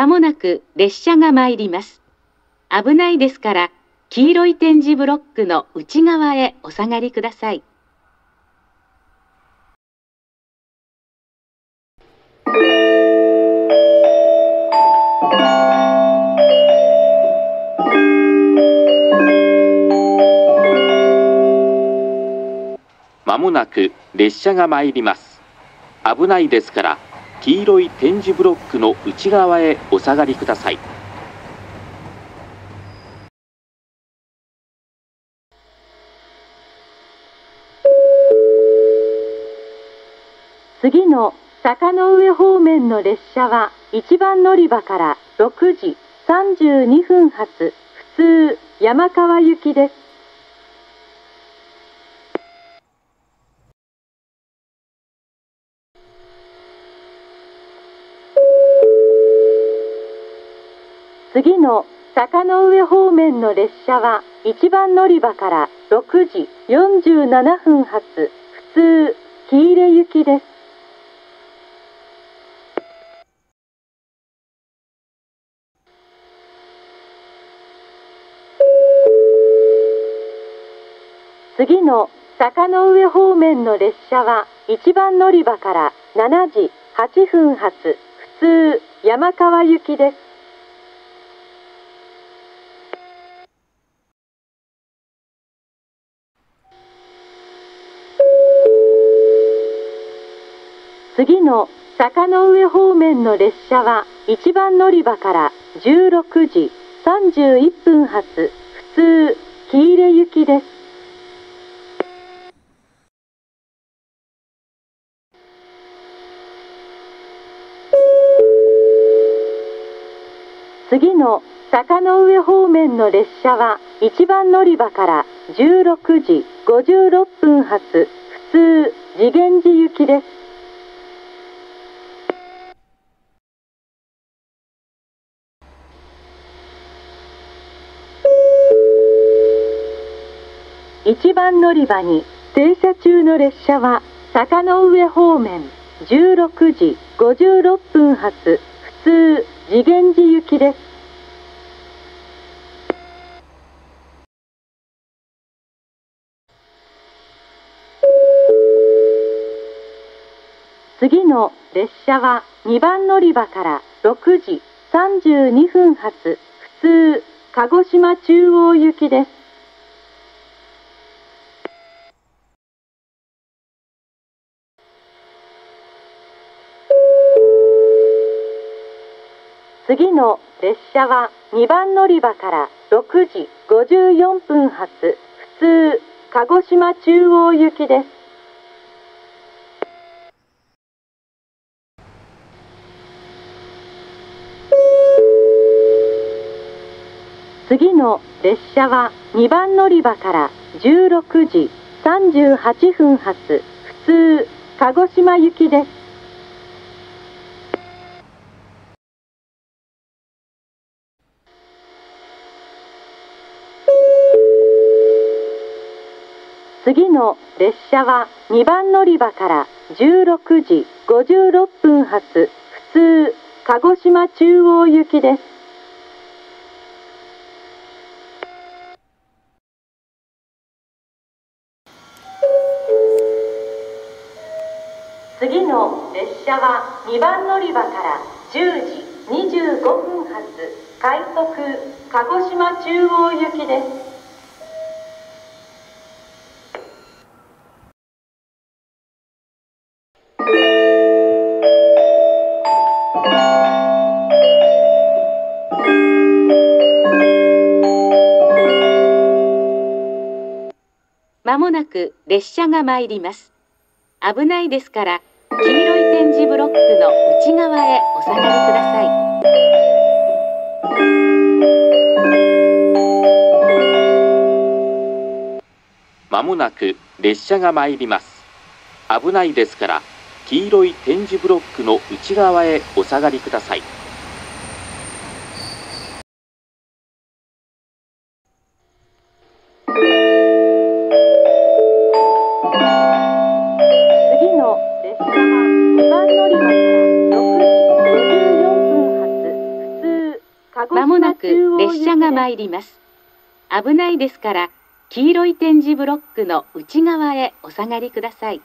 まもなく列車が参ります。危ないですから、黄色い点字ブロックの内側へお下がりください。まもなく列車が参ります。危ないですから、黄色い点字ブロックの内側へお下がりください。次の坂の上方面の列車は1番乗り場から6時32分発普通山川行きです。次の坂の上方面の列車は1番乗り場から6時47分発普通喜入行きです。次の坂の上方面の列車は1番乗り場から7時8分発普通山川行きです。次の坂の上方面の列車は1番乗り場から16時31分発普通喜入行きです。次の坂の上方面の列車は1番乗り場から16時56分発普通次元寺行きです。1番乗り場に停車中の列車は坂の上方面16時56分発普通次元寺行きです。次の列車は2番乗り場から6時32分発普通鹿児島中央行きです。次の列車は2番乗り場から6時54分発普通鹿児島中央行きです。次の列車は2番乗り場から16時38分発普通鹿児島行きです。次の列車は2番乗り場から16時56分発普通鹿児島中央行きです。次の列車は2番乗り場から10時25分発快速鹿児島中央行きです。まもなく列車が参ります。危ないですから、黄色い点字ブロックの内側へお下がりください。まもなく列車が参ります。危ないですから、黄色い点字ブロックの内側へお下がりください。く列車が参ります。危ないですから、黄色い点字ブロックの内側へお下がりください。